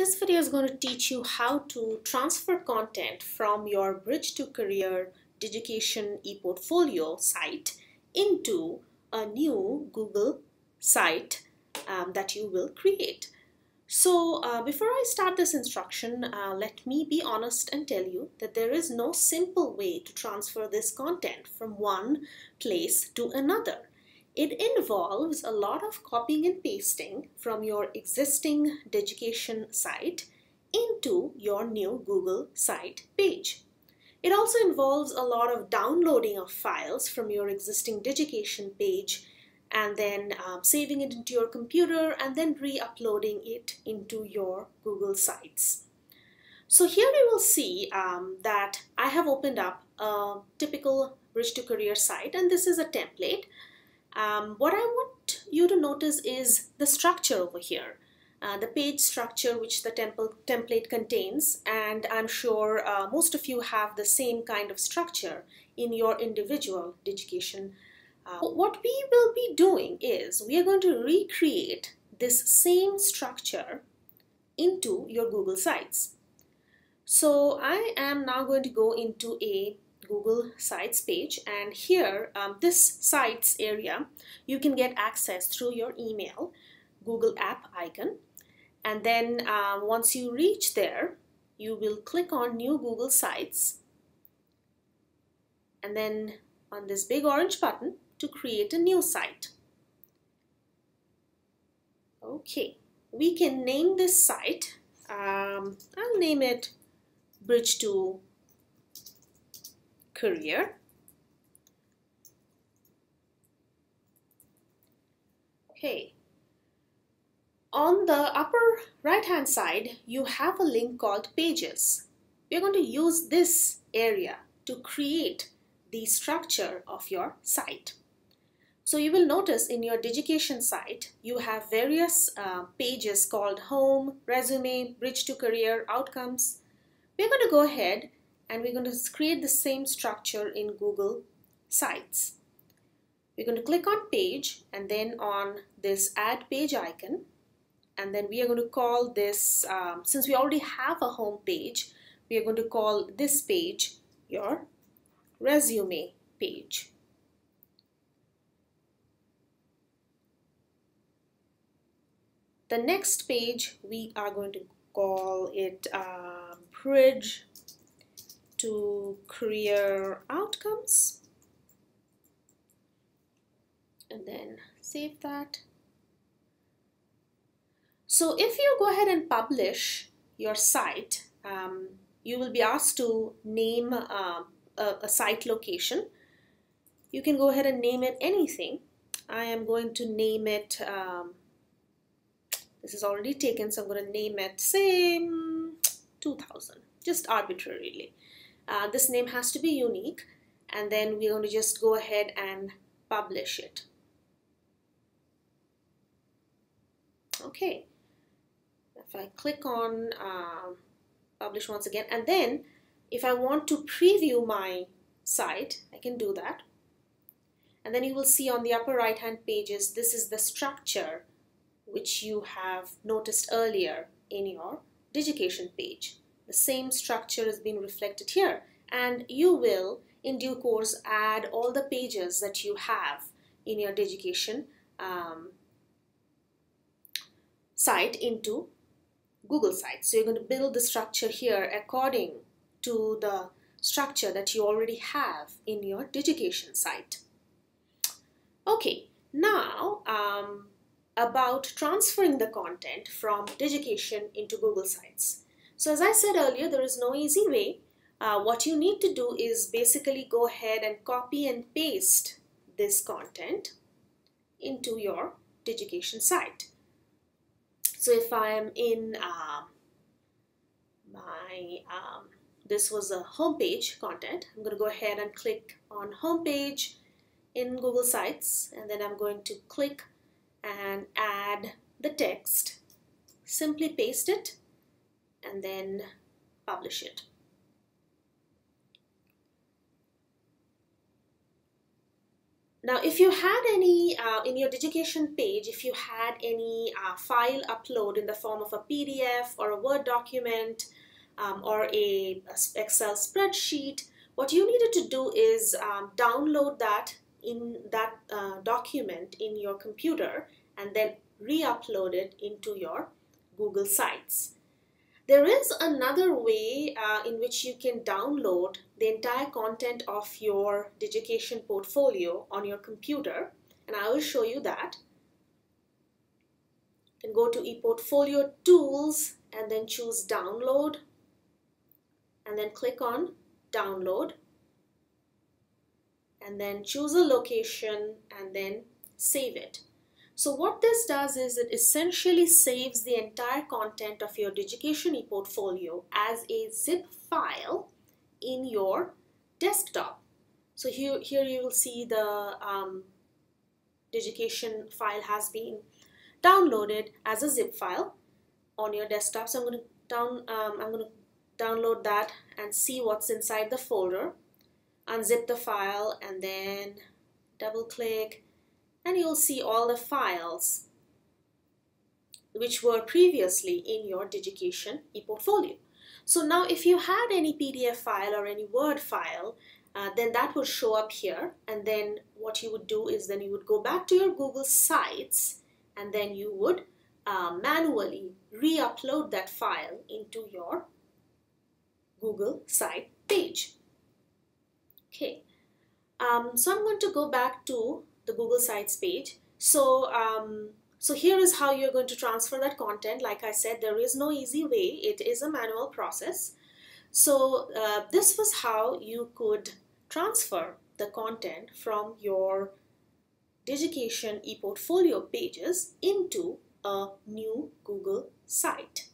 This video is going to teach you how to transfer content from your Bridge to Career Digication ePortfolio site into a new Google site um, that you will create. So uh, before I start this instruction, uh, let me be honest and tell you that there is no simple way to transfer this content from one place to another. It involves a lot of copying and pasting from your existing Digication site into your new Google site page. It also involves a lot of downloading of files from your existing Digication page and then um, saving it into your computer and then re-uploading it into your Google Sites. So here we will see um, that I have opened up a typical Bridge to Career site and this is a template um, what I want you to notice is the structure over here. Uh, the page structure which the temple, template contains and I'm sure uh, most of you have the same kind of structure in your individual Digication. Uh, what we will be doing is we are going to recreate this same structure into your Google Sites. So I am now going to go into a Google Sites page and here um, this Sites area you can get access through your email Google app icon and then um, once you reach there you will click on new Google Sites and then on this big orange button to create a new site. Okay, we can name this site. Um, I'll name it Bridge to career. Okay. On the upper right hand side, you have a link called pages. We're going to use this area to create the structure of your site. So you will notice in your Digication site, you have various uh, pages called Home, Resume, Bridge to Career, Outcomes. We're going to go ahead and we're going to create the same structure in Google Sites. We're going to click on page and then on this add page icon and then we are going to call this, um, since we already have a home page, we are going to call this page your resume page. The next page we are going to call it uh, bridge to career outcomes and then save that. So if you go ahead and publish your site, um, you will be asked to name uh, a, a site location. You can go ahead and name it anything. I am going to name it, um, this is already taken, so I'm going to name it, say, 2000, just arbitrarily. Uh, this name has to be unique and then we're going to just go ahead and publish it. Okay, if I click on uh, publish once again and then if I want to preview my site, I can do that. And then you will see on the upper right hand pages, this is the structure which you have noticed earlier in your Digication page. The same structure is being reflected here and you will in due course add all the pages that you have in your Digication um, site into Google Sites. So you're going to build the structure here according to the structure that you already have in your Digication site. Okay, now um, about transferring the content from Digication into Google Sites. So as I said earlier, there is no easy way. Uh, what you need to do is basically go ahead and copy and paste this content into your Digication site. So if I am in uh, my, um, this was a homepage content, I'm going to go ahead and click on homepage in Google Sites and then I'm going to click and add the text, simply paste it and then publish it. Now, if you had any, uh, in your Digication page, if you had any uh, file upload in the form of a PDF or a Word document um, or a, a, Excel spreadsheet, what you needed to do is um, download that in that uh, document in your computer and then re-upload it into your Google Sites. There is another way uh, in which you can download the entire content of your Digication portfolio on your computer and I will show you that. You can go to ePortfolio Tools and then choose Download and then click on Download and then choose a location and then save it. So what this does is it essentially saves the entire content of your Digication ePortfolio as a zip file in your desktop. So here, here you will see the um, Digication file has been downloaded as a zip file on your desktop. So I'm going to down um, I'm going to download that and see what's inside the folder. Unzip the file and then double click and you'll see all the files which were previously in your Digication ePortfolio. So now if you had any PDF file or any Word file, uh, then that would show up here and then what you would do is then you would go back to your Google Sites and then you would uh, manually re-upload that file into your Google site page. Okay, um, so I'm going to go back to the Google Sites page. So, um, so here is how you're going to transfer that content. Like I said, there is no easy way. It is a manual process. So uh, this was how you could transfer the content from your Digication ePortfolio pages into a new Google site.